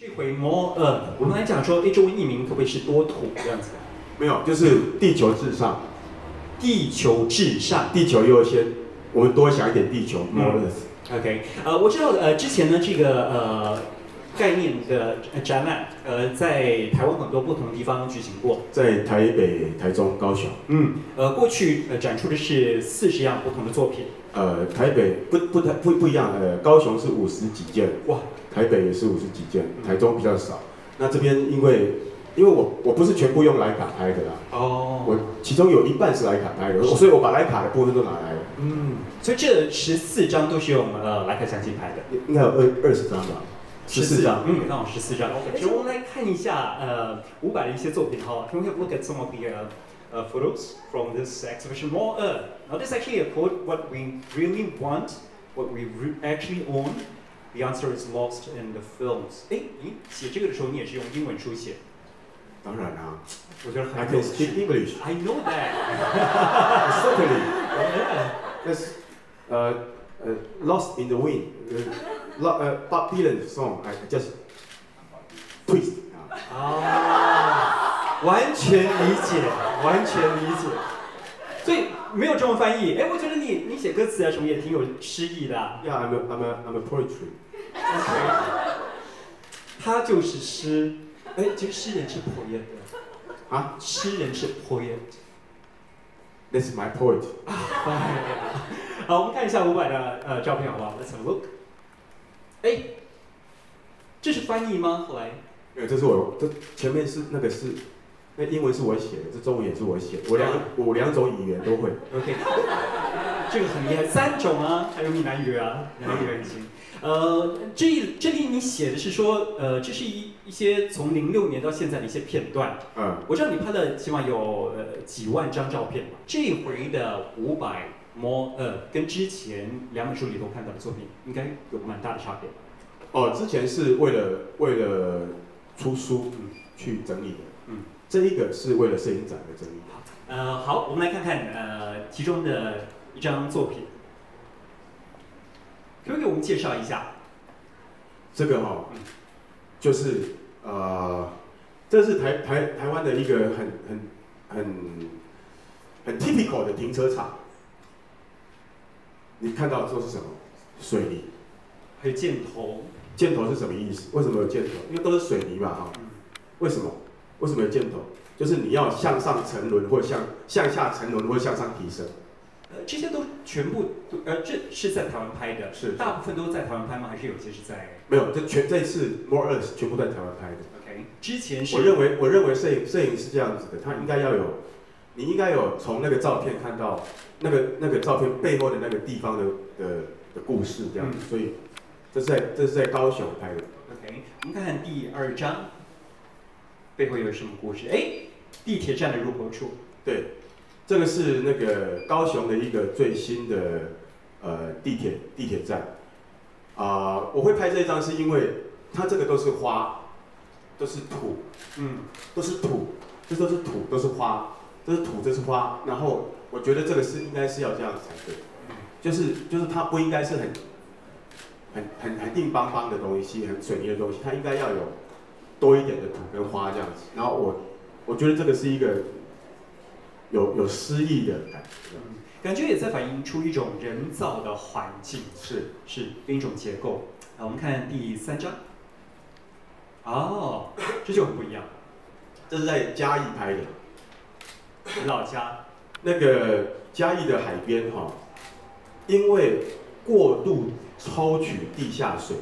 这回 more 呃，我们来讲说，哎，中文译名可不可以是多土这样子？没有，就是地球至上，地球至上。地球优先，我们多想一点地球，more earth。OK，呃，我知道，呃，之前呢，这个呃概念的展览，呃，在台湾很多不同的地方举行过。在台北、台中、高雄，嗯，呃，过去呃展出的是四十样不同的作品。呃，台北不不太不不一样，呃，高雄是五十几件，哇，台北也是五十几件，台中比较少。那这边因为因为我我不是全部用徕卡拍的啦，哦，我其中有一半是徕卡拍的，所以我把徕卡的部分都拿来了，嗯，所以这十四张都是用呃徕卡相机拍的。应应该有二二十张吧，十四张。嗯，刚好十四张。OK，我们来看一下呃伍佰的一些作品哈。Can we have a look at some of the uh, uh, photos from this exhibition? More Earth. Now this is actually a quote. What we really want, what we re actually own. The answer is lost in the films. 哎，你写这个的时候，你也是用英文书写？当然啦我觉得，I 很有 can 趣 speak。English, I know that. certainly. That's uh, uh, Lost in the Wind, uh, lo- uh, Bob Dylan song. I just twist. 啊，完全理解，完全理解。所以没有中文翻译。哎，我觉得你你写歌词啊什么也挺有诗意的、啊。 Yeah, I'm a, I'm a, I'm a poetry. 他就是诗。哎，其实诗人是 poet 的啊，诗人是 poet。That's my poet. 好，我们看一下伍佰的呃照片好不好？Let's have a look。哎，这是翻译吗？后来没有，这是我，这前面是那个是，那英文是我写的，这中文也是我写的，我两我两种语言都会。OK，这个很厉害，三种啊，还有闽南语啊，闽南语很行。呃，这这里你写的是说，呃，这是一一些从零六年到现在的一些片段。嗯，我知道你拍了起码有呃几万张照片吧？这回的五百 more 呃，跟之前两本书里头看到的作品应该有蛮大的差别吧。哦，之前是为了为了出书嗯去整理的，嗯，这一个是为了摄影展的整理。呃，好，我们来看看呃其中的一张作品，我们介绍一下？这个哈、嗯就是呃，这是台台台湾的一个很很很很 typical 的停车场。你看到这是什么？水泥。还有箭头，箭头是什么意思？为什么有箭头？因为都是水泥嘛，哈。嗯为什么？为什么有箭头？就是你要向上沉沦，或向向下沉沦，或向上提升。呃，这些都全部都呃，这是在台湾拍的，是大部分都在台湾拍吗？还是有些是在没有，这全这次 More Earth 全部在台湾拍的。OK？之前是我认为，我认为摄影摄影是这样子的，他应该要有，你应该有从那个照片看到那个那个照片背后的那个地方的的的故事这样子。嗯所以这是在这是在高雄拍的。OK，我们看看第二章，背后有什么故事？哎，地铁站的入口处，对，这个是那个高雄的一个最新的呃地铁地铁站。啊、我会拍这一张是因为它这个都是花，都是土，嗯，都是土，这都是土，都是花，这是土，这是花。然后我觉得这个是应该是要这样子才对，就是就是它不应该是很很很很硬邦邦的东西，很水泥的东西，它应该要有多一点的土跟花这样子。然后我我觉得这个是一个有有诗意的感觉，感觉也在反映出一种人造的环境，是。是跟一种结构。啊，我们看第三章，哦，这就很不一样，这是在嘉义拍的，你老家，那个嘉义的海边哈、因为过度抽取地下水，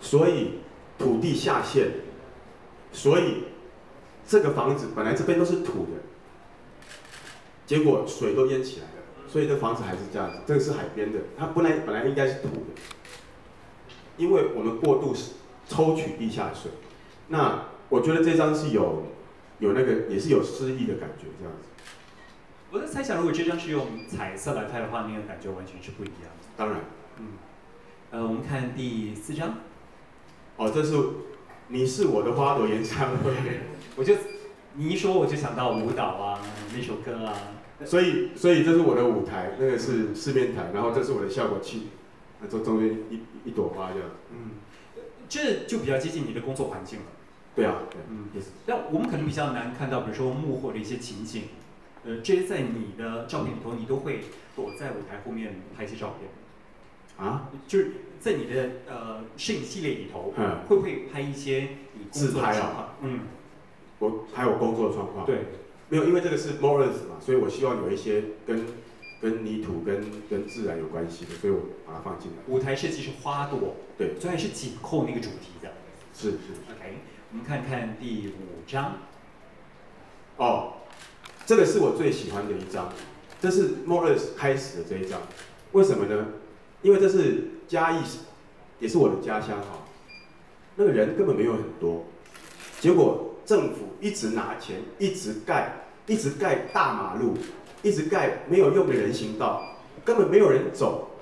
所以土地下陷，所以这个房子本来这边都是土的，结果水都淹起来了，所以这房子还是这样子。这个是海边的，它本来本来应该是土的，因为我们过度抽取地下水。那我觉得这张是有有那个也是有诗意的感觉，这样子。我在猜想，如果这张是用彩色来拍的话，那个感觉完全是不一样的。当然，嗯，呃，我们看第四张，哦，这是你是我的花朵演唱会，我就你一说我就想到舞蹈啊，那首歌啊，所以所以这是我的舞台，那个是四面台，然后这是我的效果器，那中中间一一朵花这样。嗯，这就比较接近你的工作环境了。对啊，对，嗯，也是。但我们可能比较难看到，比如说幕后的一些情景，呃，这些在你的照片里头，你都会躲在舞台后面拍一些照片，啊，就是在你的呃摄影系列里头，嗯，会不会拍一些你工作自拍啊？的情况？嗯，我还有工作的状况。对，没有，因为这个是 Morris 嘛，所以我希望有一些跟跟泥土、跟跟自然有关系的，所以我把它放进来。舞台设计是花朵，对，所以是紧扣那个主题的。是是。OK，我们看看第五张，哦，这个是我最喜欢的一张，这是 Morris 开始的这一张，为什么呢？因为这是嘉义，也是我的家乡哈，那个人根本没有很多，结果政府一直拿钱，一直盖，一直盖大马路，一直盖没有用的人行道，根本没有人走，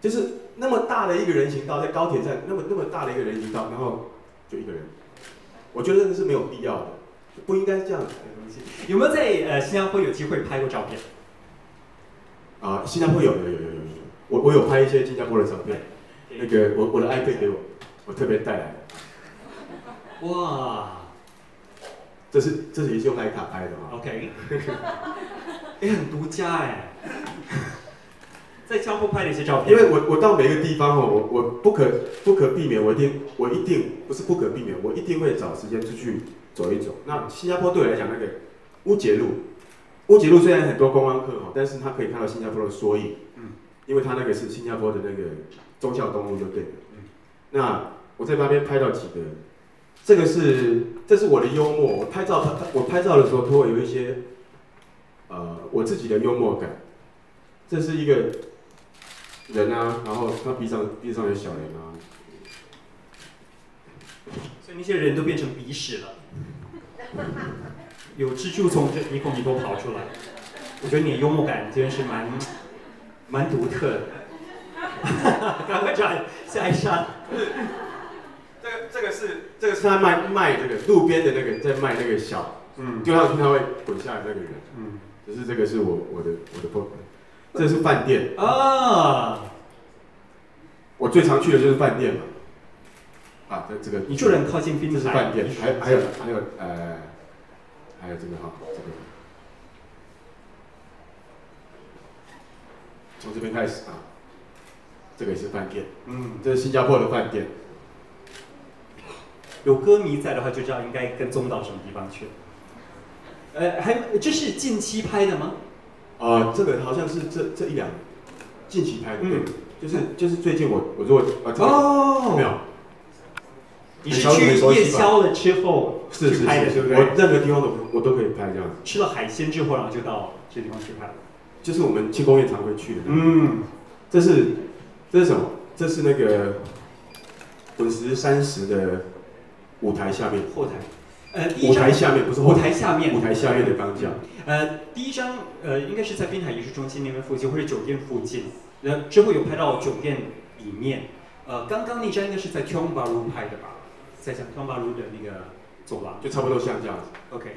就是那么大的一个人行道，在高铁站那么那么大的一个人行道，然后就一个人，我觉得真的是没有必要的，不应该这样子。有没有在呃新加坡有机会拍过照片？啊，新加坡有有有有有有，我我有拍一些新加坡的照片，那个我我的 iPad 给我，我特别带来的，哇这是这是也是用徕卡拍的嘛，，OK，哎、很独家哎，在新加坡拍的一些照片，因为我我到每个地方哦，我我不可不可避免，我一定我一定不是不可避免，我一定会找时间出去走一走。那新加坡对我来讲，那个乌节路，乌节路虽然很多观光客哈，但是他可以看到新加坡的缩影，嗯，因为他那个是新加坡的那个忠孝东路就对了。嗯。那我在那边拍到几个，这个是这是我的幽默，我拍照我拍照的时候都会有一些呃我自己的幽默感。这是一个人啊，然后他鼻上鼻上有小人啊，所以那些人都变成鼻屎了，有蜘蛛从这鼻孔里头跑出来。我觉得你的幽默感真是蛮蛮独特的。赶快转下一张。这个这个是这个是他卖卖这个路边的那个在卖那个小嗯。丢上去他会滚下来那个人，嗯。只是这个是我我的我的 book，这是饭店，啊，我最常去的就是饭店嘛，啊这这个你住得很靠近滨海，这是饭店，还还有还有呃还有这个哈这个，从这边开始啊，这个也是饭店，嗯，这是新加坡的饭店。有歌迷在的话，就知道应该跟踪到什么地方去了。呃，还这是近期拍的吗？啊、这个好像是这这一两近期拍的，嗯对，就是就是最近我我如果啊、这个哦没有，你是去夜宵了之后是是去拍的，是是，对不对？我任何地方都我都可以拍这样子，吃了海鲜之后，然后就到这地方去拍了。就是我们庆功宴常会去的。嗯，这是这是什么？这是那个滚石三十的舞台下面，后台，呃，第一舞张台下面不是舞后台下面，舞台下面的钢架。呃，第一张呃，应该是在滨海艺术中心那边附近，或者酒店附近。那之后有拍到酒店里面。呃，刚刚那张应该是在 Tiong Bahru 拍的吧，在像 Tiong Bahru 的那个走廊。就差不多像这样子。OK，